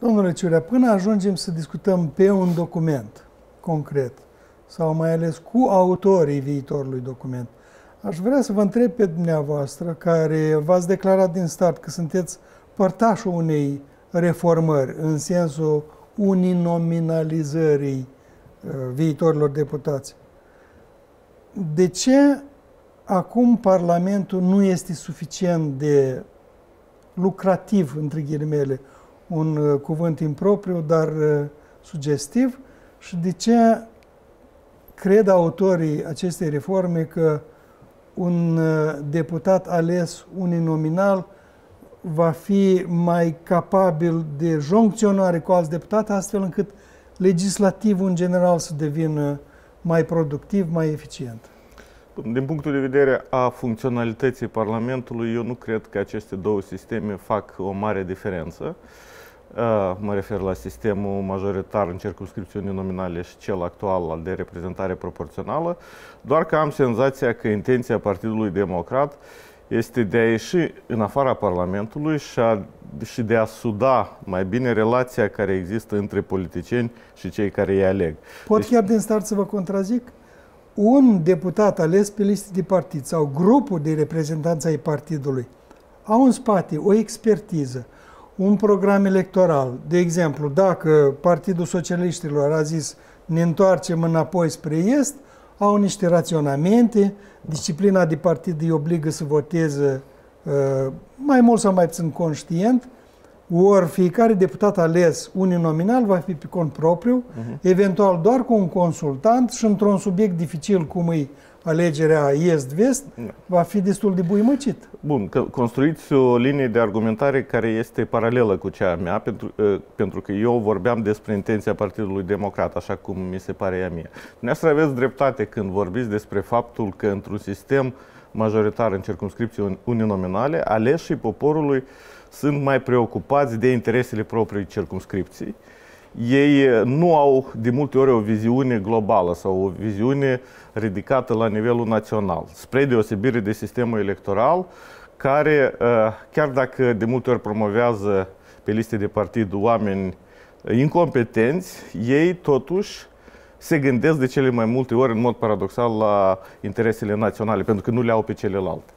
Domnule Ciurea, până ajungem să discutăm pe un document concret, sau mai ales cu autorii viitorului document, aș vrea să vă întreb pe dumneavoastră, care v-ați declarat din start că sunteți părtașul unei reformări în sensul uninominalizării uh, viitorilor deputați. De ce acum Parlamentul nu este suficient de lucrativ, între ghilimele, un uh, cuvânt impropriu, dar uh, sugestiv, și de ce cred autorii acestei reforme că un uh, deputat ales uninominal va fi mai capabil de joncționare cu alți deputați, astfel încât legislativul în general să devină mai productiv, mai eficient. Din punctul de vedere a funcționalității Parlamentului, eu nu cred că aceste două sisteme fac o mare diferență. Mă refer la sistemul majoritar în circunscripțiuni nominale și cel actual al de reprezentare proporțională, doar că am senzația că intenția Partidului Democrat este de a ieși în afara Parlamentului și, a, și de a suda mai bine relația care există între politicieni și cei care îi aleg. Pot deci... chiar din start să vă contrazic? Un deputat ales pe listă de partid sau grupul de reprezentanți ai partidului au în spate o expertiză, un program electoral. De exemplu, dacă Partidul Socialiștilor a zis ne întoarcem înapoi spre Est, au niște raționamente, disciplina de partid îi obligă să voteze uh, mai mult sau mai puțin conștient, ori fiecare deputat ales uninominal va fi pe cont propriu, uh-huh. eventual doar cu un consultant și într-un subiect dificil cum e alegerea est-vest, da. va fi destul de buimăcit. Bun, că construiți o linie de argumentare care este paralelă cu cea mea, pentru, uh, pentru că eu vorbeam despre intenția Partidului Democrat, așa cum mi se pare ea mie. Dumneavoastră aveți dreptate când vorbiți despre faptul că într-un sistem majoritar în circunscripții uninominale, aleșii poporului sunt mai preocupați de interesele proprii circunscripții. Ei uh, nu au de multe ori o viziune globală sau o viziune ridicată la nivelul național, spre deosebire de sistemul electoral, care, uh, chiar dacă de multe ori promovează pe liste de partid oameni incompetenți, ei totuși se gândesc de cele mai multe ori, în mod paradoxal, la interesele naționale, pentru că nu le au pe celelalte.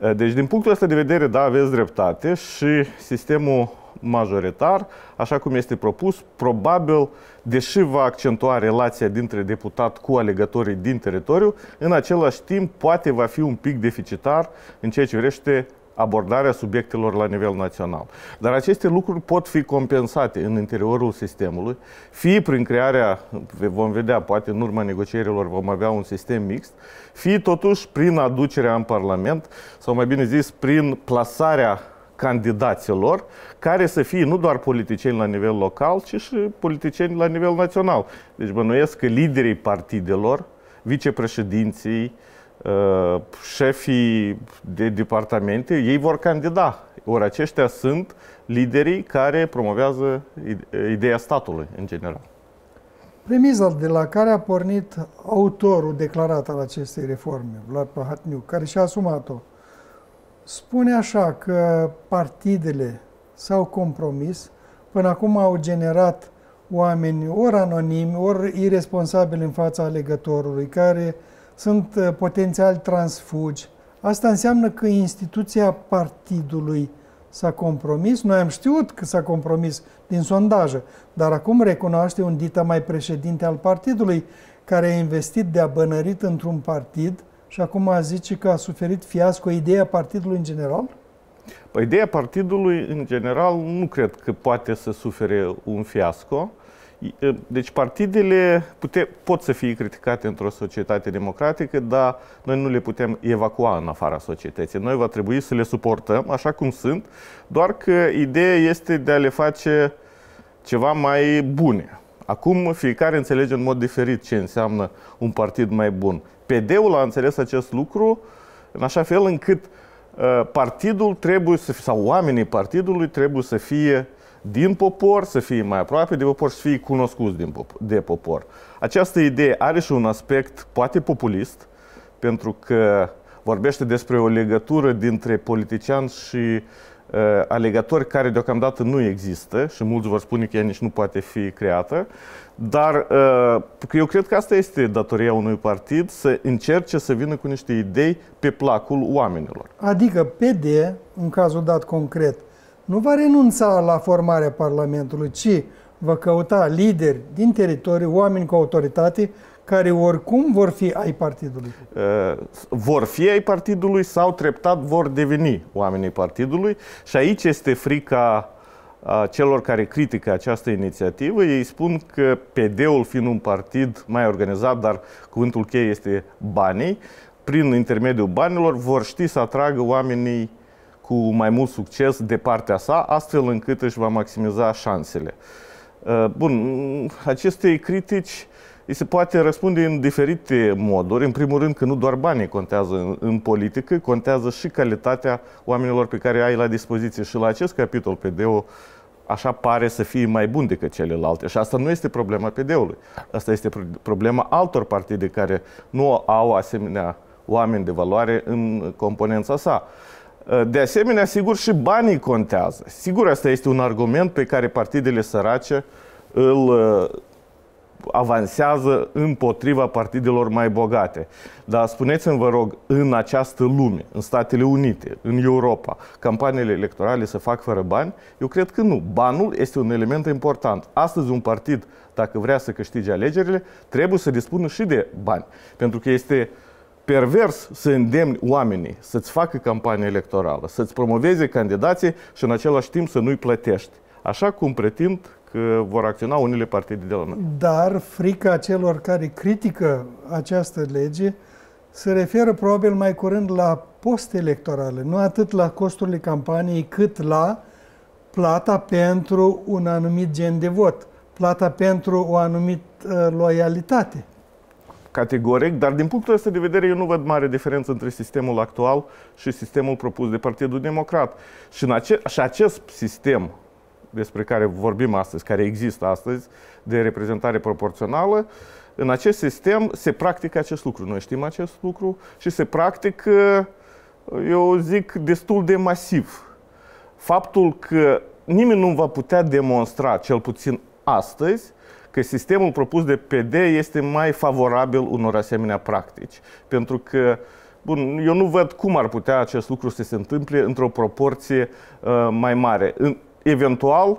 Uh, deci, din punctul ăsta de vedere, da, aveți dreptate și sistemul majoritar, așa cum este propus, probabil, deși va accentua relația dintre deputat cu alegătorii din teritoriu, în același timp poate va fi un pic deficitar în ceea ce vrește abordarea subiectelor la nivel național. Dar aceste lucruri pot fi compensate în interiorul sistemului, fie prin crearea, vom vedea, poate în urma negocierilor vom avea un sistem mixt, fie totuși prin aducerea în Parlament, sau mai bine zis, prin plasarea candidaților care să fie nu doar politicieni la nivel local, ci și politicieni la nivel național. Deci bănuiesc că liderii partidelor, vicepreședinții, uh, șefii de departamente, ei vor candida. Ori aceștia sunt liderii care promovează ideea statului în general. Premiza de la care a pornit autorul declarat al acestei reforme, Vlad Pahatniu, care și-a asumat-o, spune așa că partidele s-au compromis, până acum au generat oameni ori anonimi, ori irresponsabili în fața alegătorului, care sunt uh, potențial transfugi. Asta înseamnă că instituția partidului s-a compromis. Noi am știut că s-a compromis din sondaje, dar acum recunoaște un dită mai președinte al partidului care a investit de abănărit într-un partid și acum zice că a suferit fiasco ideea partidului în general? Păi ideea partidului în general nu cred că poate să sufere un fiasco. Deci partidele pute, pot să fie criticate într-o societate democratică, dar noi nu le putem evacua în afara societății. Noi va trebui să le suportăm așa cum sunt, doar că ideea este de a le face ceva mai bune. Acum fiecare înțelege în mod diferit ce înseamnă un partid mai bun. PD-ul a înțeles acest lucru în așa fel încât uh, partidul trebuie să fie, sau oamenii partidului trebuie să fie din popor, să fie mai aproape de popor și să fie cunoscuți din pop- de popor. Această idee are și un aspect poate populist, pentru că vorbește despre o legătură dintre politician și alegători care deocamdată nu există și mulți vor spune că ea nici nu poate fi creată, dar eu cred că asta este datoria unui partid să încerce să vină cu niște idei pe placul oamenilor. Adică PD, în cazul dat concret, nu va renunța la formarea Parlamentului, ci va căuta lideri din teritoriu, oameni cu autoritate, care oricum vor fi ai partidului. Uh, vor fi ai partidului sau treptat vor deveni oamenii partidului și aici este frica a celor care critică această inițiativă. Ei spun că PD-ul fiind un partid mai organizat, dar cuvântul cheie este banii, prin intermediul banilor vor ști să atragă oamenii cu mai mult succes de partea sa, astfel încât își va maximiza șansele. Uh, bun, acestei critici îi se poate răspunde în diferite moduri. În primul rând că nu doar banii contează în, în politică, contează și calitatea oamenilor pe care ai la dispoziție. Și la acest capitol PD-ul așa pare să fie mai bun decât celelalte. Și asta nu este problema PD-ului. Asta este problema altor partide care nu au asemenea oameni de valoare în componența sa. De asemenea, sigur, și banii contează. Sigur, asta este un argument pe care partidele sărace îl avansează împotriva partidelor mai bogate. Dar spuneți-mi, vă rog, în această lume, în Statele Unite, în Europa, campaniile electorale se fac fără bani? Eu cred că nu. Banul este un element important. Astăzi un partid, dacă vrea să câștige alegerile, trebuie să dispună și de bani. Pentru că este pervers să îndemni oamenii să-ți facă campanie electorală, să-ți promoveze candidații și în același timp să nu-i plătești. Așa cum pretind că vor acționa unele partide de la noi. Dar frica celor care critică această lege se referă probabil mai curând la post-electorale, nu atât la costurile campaniei, cât la plata pentru un anumit gen de vot, plata pentru o anumită uh, loialitate. Categoric, dar din punctul ăsta de vedere eu nu văd mare diferență între sistemul actual și sistemul propus de Partidul Democrat. Și, în ace- și acest sistem despre care vorbim astăzi, care există astăzi, de reprezentare proporțională, în acest sistem se practică acest lucru. Noi știm acest lucru și se practică, eu zic, destul de masiv. Faptul că nimeni nu va putea demonstra, cel puțin astăzi, că sistemul propus de PD este mai favorabil unor asemenea practici. Pentru că Bun, eu nu văd cum ar putea acest lucru să se întâmple într-o proporție uh, mai mare. În, eventual,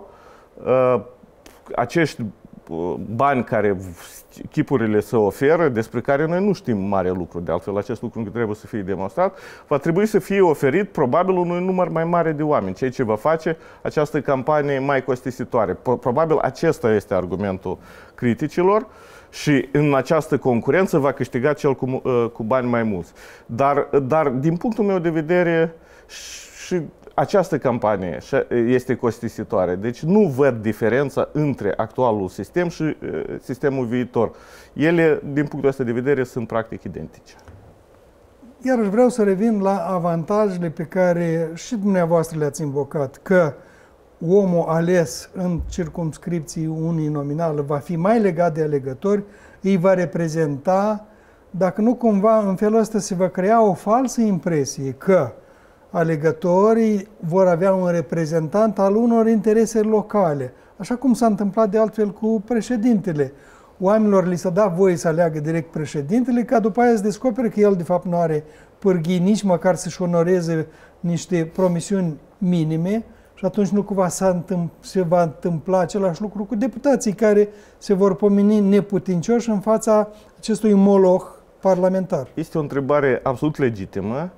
uh, acești uh, bani care chipurile se oferă, despre care noi nu știm mare lucru, de altfel acest lucru trebuie să fie demonstrat, va trebui să fie oferit probabil unui număr mai mare de oameni, ceea ce va face această campanie mai costisitoare. Probabil acesta este argumentul criticilor și în această concurență va câștiga cel cu, uh, cu bani mai mulți. Dar, dar din punctul meu de vedere și această campanie este costisitoare. Deci nu văd diferența între actualul sistem și sistemul viitor. Ele, din punctul ăsta de vedere, sunt practic identice. Iarăși vreau să revin la avantajele pe care și dumneavoastră le-ați invocat, că omul ales în circumscripții unii nominală va fi mai legat de alegători, îi va reprezenta, dacă nu cumva în felul ăsta se va crea o falsă impresie că alegătorii vor avea un reprezentant al unor interese locale, așa cum s-a întâmplat de altfel cu președintele. Oamenilor li s-a dat voie să aleagă direct președintele, ca după aia să descopere că el de fapt nu are pârghii nici măcar să-și onoreze niște promisiuni minime și atunci nu cumva se va întâmpla același lucru cu deputații care se vor pomeni neputincioși în fața acestui moloch parlamentar. Este o întrebare absolut legitimă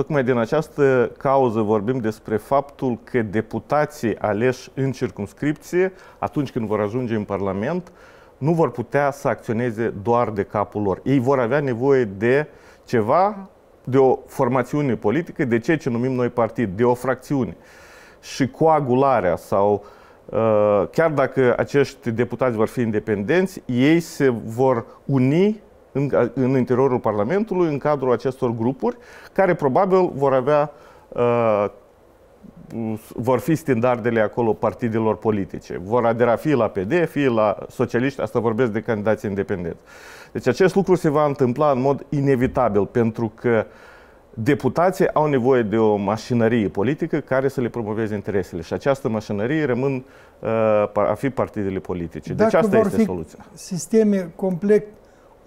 Tocmai din această cauză vorbim despre faptul că deputații aleși în circumscripție, atunci când vor ajunge în Parlament, nu vor putea să acționeze doar de capul lor. Ei vor avea nevoie de ceva, de o formațiune politică, de ceea ce numim noi partid, de o fracțiune. Și coagularea sau uh, chiar dacă acești deputați vor fi independenți, ei se vor uni în, în interiorul Parlamentului, în cadrul acestor grupuri, care probabil vor avea uh, vor fi standardele acolo partidelor politice. Vor adera fie la PD, fie la socialiști, asta vorbesc de candidații independenți. Deci acest lucru se va întâmpla în mod inevitabil, pentru că deputații au nevoie de o mașinărie politică care să le promoveze interesele și această mașinărie rămân uh, a fi partidele politice. Deci asta vor este fi soluția. sisteme complet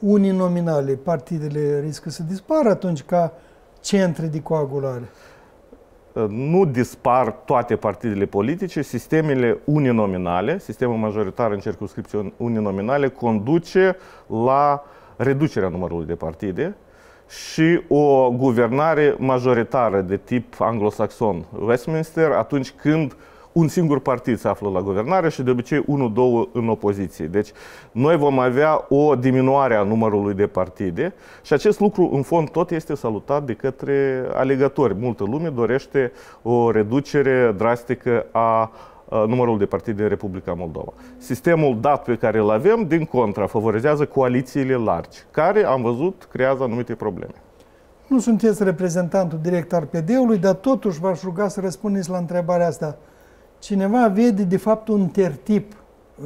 uninominale, partidele riscă să dispară atunci ca centre de coagulare. Uh, nu dispar toate partidele politice, sistemele uninominale, sistemul majoritar în circunscripții uninominale conduce la reducerea numărului de partide, și o guvernare majoritară de tip anglosaxon Westminster atunci când un singur partid se află la guvernare și de obicei unul, două în opoziție. Deci noi vom avea o diminuare a numărului de partide și acest lucru în fond tot este salutat de către alegători. Multă lume dorește o reducere drastică a numărul de partide în Republica Moldova. Sistemul dat pe care îl avem, din contra, favorizează coalițiile largi, care, am văzut, creează anumite probleme. Nu sunteți reprezentantul direct al PD-ului, dar totuși v-aș ruga să răspundeți la întrebarea asta. Cineva vede, de fapt, un tertip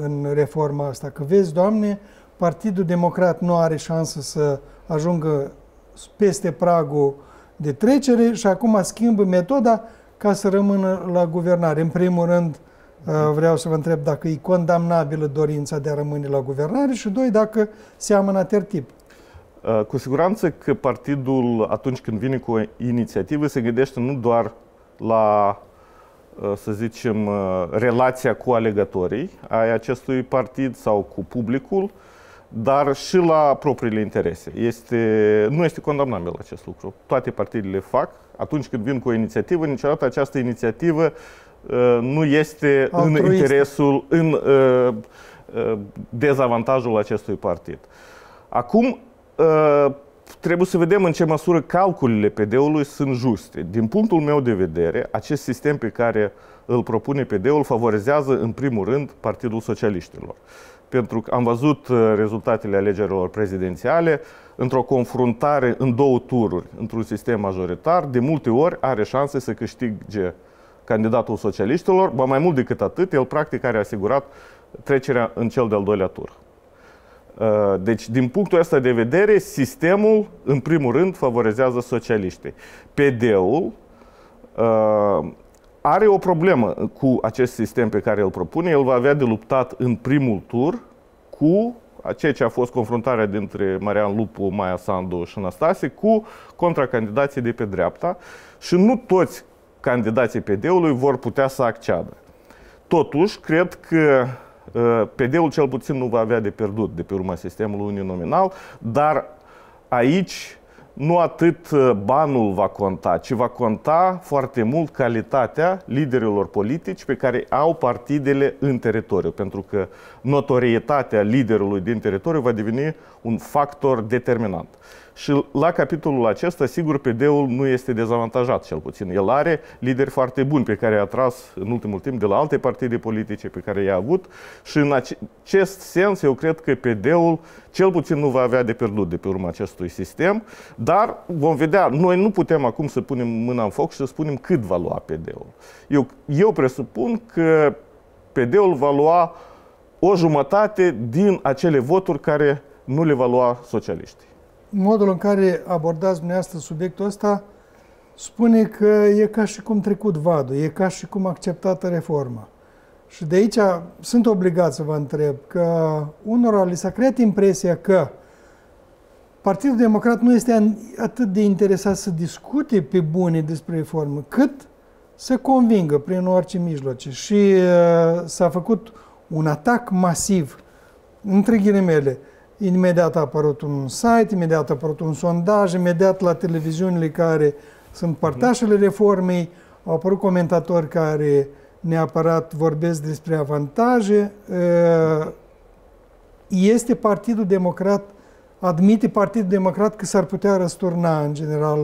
în reforma asta, că vezi, Doamne, Partidul Democrat nu are șansă să ajungă peste pragul de trecere și acum schimbă metoda ca să rămână la guvernare. În primul rând, Uh, vreau să vă întreb dacă e condamnabilă dorința de a rămâne la guvernare și, doi, dacă seamănă tertip. Uh, cu siguranță că partidul, atunci când vine cu o inițiativă, se gândește nu doar la, uh, să zicem, relația cu alegătorii ai acestui partid sau cu publicul, dar și la propriile interese. Este, nu este condamnabil acest lucru. Toate partidele fac. Atunci când vin cu o inițiativă, niciodată această inițiativă Uh, nu este Altruist. în interesul, în uh, uh, dezavantajul acestui partid. Acum, trebuie să vedem în ce măsură calculele PD-ului sunt juste. Din punctul meu de vedere, acest sistem pe care îl propune PD-ul favorizează în primul rând Partidul Socialiștilor. Pentru că am văzut rezultatele alegerilor prezidențiale, într-o confruntare în două tururi, într-un sistem majoritar, de multe ori are șanse să câștige candidatul socialiștilor, ba mai mult decât atât, el practic are asigurat trecerea în cel de-al doilea tur. Uh, deci, din punctul ăsta de vedere, sistemul, în primul rând, favorizează socialiștii. PD-ul uh, are o problemă cu acest sistem pe care îl propune. El va avea de luptat în primul tur cu ceea ce a fost confruntarea dintre Marian Lupu, Maia Sandu și Năstase cu contracandidații de pe dreapta și nu toți candidații PD-ului vor putea să acceadă. Totuși, cred că uh, PD-ul cel puțin nu va avea de pierdut de pe urma sistemului uninominal, dar aici nu atât uh, banul va conta, ci va conta foarte mult calitatea liderilor politici pe care au partidele în teritoriu, pentru că notorietatea liderului din teritoriu va deveni un factor determinant. Și la capitolul acesta, sigur, PD-ul nu este dezavantajat, cel puțin. El are lideri foarte buni pe care i-a tras în ultimul timp de la alte partide politice pe care i-a avut și în acest sens eu cred că PD-ul cel puțin nu va avea de pierdut de pe urma acestui sistem, dar vom vedea, noi nu putem acum să punem mâna în foc și să spunem cât va lua PD-ul. Eu, eu presupun că PD-ul va lua o jumătate din acele voturi care nu le va lua socialiștii modul în care abordați dumneavoastră subiectul ăsta spune că e ca și cum trecut vadul, e ca și cum acceptată reforma. Și de aici sunt obligat să vă întreb că unora li s-a creat impresia că Partidul Democrat nu este atât de interesat să discute pe bune despre reformă, cât să convingă prin orice mijloace. Și uh, s-a făcut un atac masiv, între ghilimele, Imediat a apărut un site, imediat a apărut un sondaj, imediat la televiziunile care sunt partașele reformei, au apărut comentatori care neapărat vorbesc despre avantaje. Este Partidul Democrat, admite Partidul Democrat că s-ar putea răsturna în general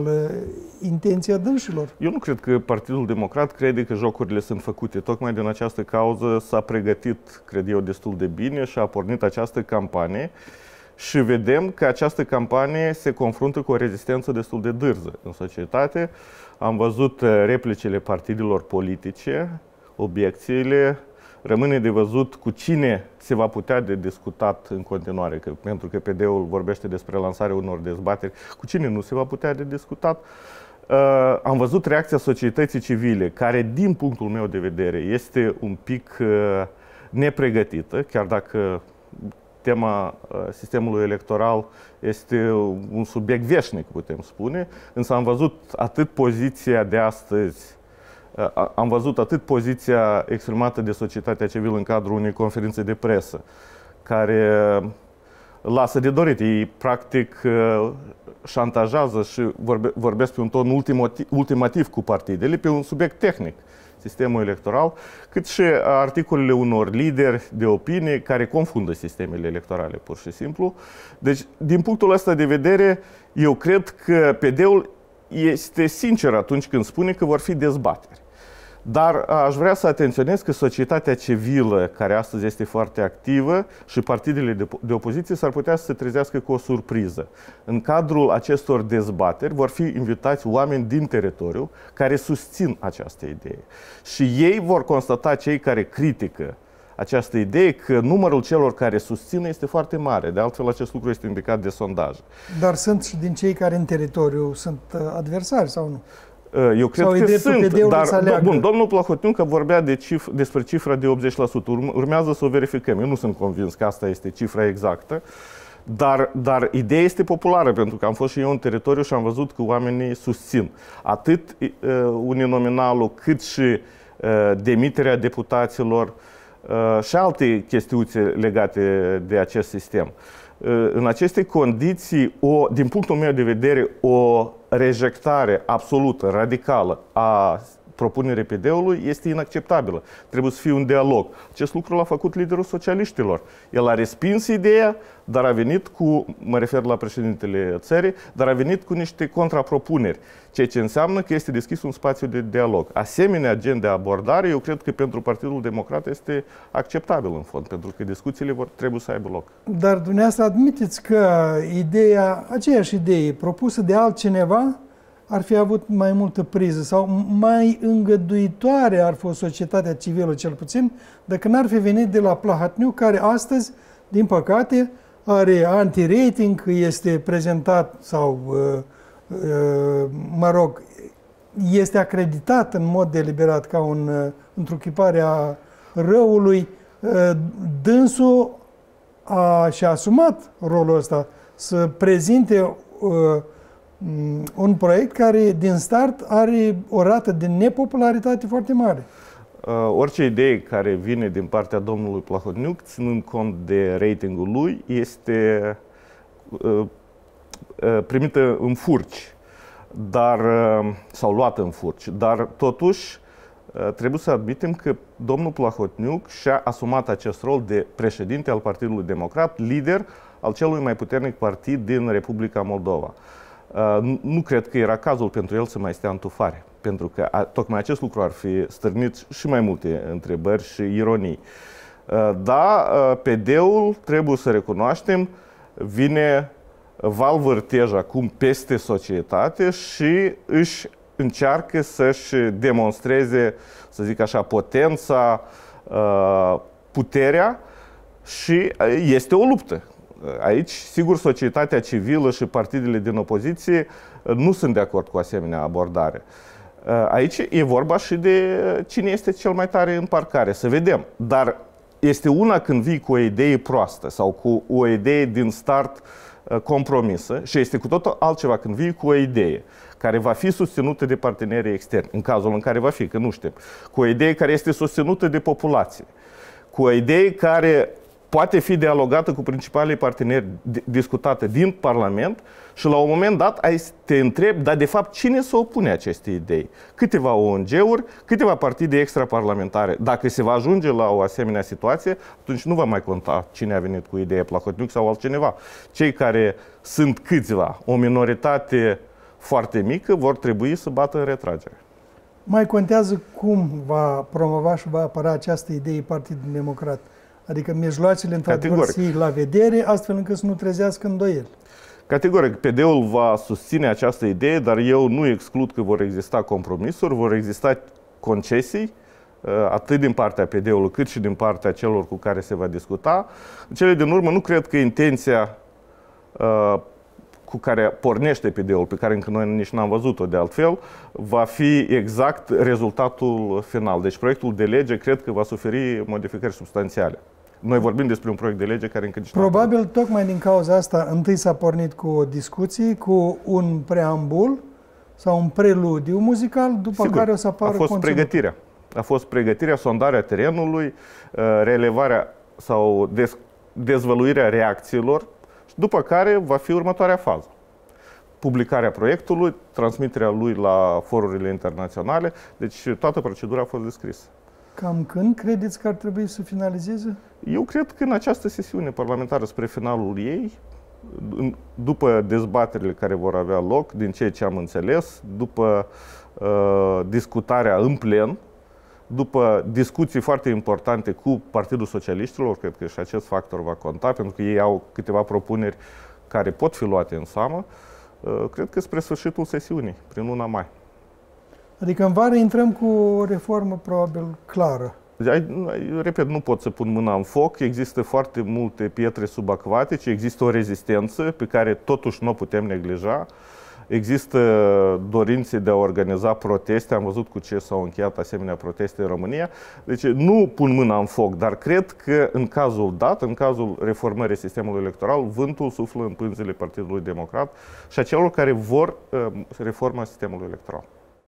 intenția dânșilor? Eu nu cred că Partidul Democrat crede că jocurile sunt făcute. Tocmai din această cauză s-a pregătit, cred eu, destul de bine și a pornit această campanie și vedem că această campanie se confruntă cu o rezistență destul de dârză în societate. Am văzut uh, replicile partidelor politice, obiecțiile Rămâne de văzut cu cine se va putea de discutat în continuare, că, pentru că PD-ul vorbește despre lansarea unor dezbateri, cu cine nu se va putea de discutat. Uh, am văzut reacția societății civile, care, din punctul meu de vedere, este un pic uh, nepregătită, chiar dacă tema uh, sistemului electoral este un subiect veșnic, putem spune, însă am văzut atât poziția de astăzi, uh, am văzut atât poziția exprimată de societatea civilă în cadrul unei conferințe de presă, care lasă de dorit. Ei, practic, uh, șantajează și vorbe, vorbesc pe un ton ultimativ cu partidele pe un subiect tehnic sistemul electoral, cât și articolele unor lideri de opinie care confundă sistemele electorale, pur și simplu. Deci, din punctul ăsta de vedere, eu cred că PD-ul este sincer atunci când spune că vor fi dezbateri. Dar aș vrea să atenționez că societatea civilă, care astăzi este foarte activă, și partidele de, de opoziție s-ar putea să se trezească cu o surpriză. În cadrul acestor dezbateri vor fi invitați oameni din teritoriu care susțin această idee. Și ei vor constata, cei care critică această idee, că numărul celor care susțin este foarte mare. De altfel, acest lucru este indicat de sondaj. Dar sunt și din cei care în teritoriu sunt uh, adversari sau nu? Uh, eu cred Sau că sunt, dar bun, domnul Plahotniuc vorbea de cif, despre cifra de 80%. Urmează să o verificăm. Eu nu sunt convins că asta este cifra exactă. Dar, dar ideea este populară, pentru că am fost și eu în teritoriu și am văzut că oamenii susțin atât uh, uninominalul, cât și uh, demiterea deputaților uh, și alte chestiuni legate de acest sistem. Uh, în aceste condiții, o, din punctul meu de vedere, o rejectare absolută, radicală a propunerii PD-ului este inacceptabilă. Trebuie să fie un dialog. Acest lucru l-a făcut liderul socialiștilor. El a respins ideea, dar a venit cu, mă refer la președintele țării, dar a venit cu niște contrapropuneri, ceea ce înseamnă că este deschis un spațiu de dialog. Asemenea gen de abordare, eu cred că pentru Partidul Democrat este acceptabil în fond, pentru că discuțiile vor trebui să aibă loc. Dar dumneavoastră admiteți că ideea, aceeași idee propusă de altcineva, ar fi avut mai multă priză sau mai îngăduitoare ar fi societatea civilă cel puțin, dacă n-ar fi venit de la Plahatniu, care astăzi, din păcate, are anti-rating, este prezentat sau, uh, uh, mă rog, este acreditat în mod deliberat ca un uh, întruchipare a răului. Dânsul a și-a asumat rolul ăsta să prezinte Mm, un proiect care din start are o rată de nepopularitate foarte mare. Uh, orice idee care vine din partea domnului Plahotniuc, ținând cont de ratingul lui, este uh, uh, primită în furci dar, sau luată în furci. Dar totuși trebuie să admitem că domnul Plahotniuc și-a asumat acest rol de președinte al Partidului Democrat, lider al celui mai puternic partid din Republica Moldova. Uh, nu cred că era cazul pentru el să mai stea în tufare, pentru că tocmai acest lucru ar fi stârnit și mai multe întrebări și ironii. Uh, da, uh, PD-ul, trebuie să recunoaștem, vine val vârtej acum peste societate și își încearcă să-și demonstreze, să zic așa, potența, puterea și este o luptă. Aici, sigur, societatea civilă și partidele din opoziție uh, nu sunt de acord cu asemenea abordare. Uh, aici e vorba și de cine este cel mai tare în parcare, să vedem. Dar este una când vii cu o idee proastă sau cu o idee din start uh, compromisă și este cu totul altceva când vii cu o idee care va fi susținută de partenerii externi, în cazul în care va fi, că nu știm, cu o idee care este susținută de populație, cu o idee care poate fi dialogată cu principalii parteneri discutată din Parlament și la un moment dat ai te întrebi, dar de fapt cine se opune acestei idei? Câteva ONG-uri, câteva partide extraparlamentare. Dacă se va ajunge la o asemenea situație, atunci nu va mai conta cine a venit cu ideea Plahotniuc sau altcineva. Cei care sunt câțiva, o minoritate foarte mică, vor trebui să bată în retragere. Mai contează cum va promova și va apăra această idee Partidul Democrat. Adică mijloacele într-adevăr la vedere, astfel încât să nu trezească îndoieli. Categoric, PD-ul va susține această idee, dar eu nu exclud că vor exista compromisuri, vor exista concesii atât din partea PD-ului cât și din partea celor cu care se va discuta. În cele din urmă, nu cred că intenția cu care pornește PD-ul, pe care încă noi nici n-am văzut-o de altfel, va fi exact rezultatul final. Deci proiectul de lege cred că va suferi modificări substanțiale. Noi vorbim despre un proiect de lege care încă nici Probabil tocmai din cauza asta întâi s-a pornit cu o discuție, cu un preambul sau un preludiu muzical, după Sigur, care o să apară a fost conținut. pregătirea. A fost pregătirea, sondarea terenului, uh, relevarea sau dezvăluirea reacțiilor după care va fi următoarea fază. Publicarea proiectului, transmiterea lui la forurile internaționale, deci toată procedura a fost descrisă. Cam când credeți că ar trebui să finalizeze? Eu cred că în această sesiune parlamentară spre finalul ei, după dezbaterile care vor avea loc, din ceea ce am înțeles, după uh, discutarea în plen, după discuții foarte importante cu Partidul Socialiștilor, cred că și acest factor va conta, pentru că ei au câteva propuneri care pot fi luate în seamă, uh, cred că spre sfârșitul sesiunii, prin luna mai. Adică în vară intrăm cu o reformă probabil clară. Repet, nu pot să pun mâna în foc, există foarte multe pietre subacvatice, există o rezistență pe care totuși nu o putem neglija. Există dorințe de a organiza proteste, am văzut cu ce s-au încheiat asemenea proteste în România. Deci nu pun mâna în foc, dar cred că în cazul dat, în cazul reformării sistemului electoral, vântul suflă în pânzele Partidului Democrat și a celor care vor uh, reforma sistemului electoral.